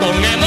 con él.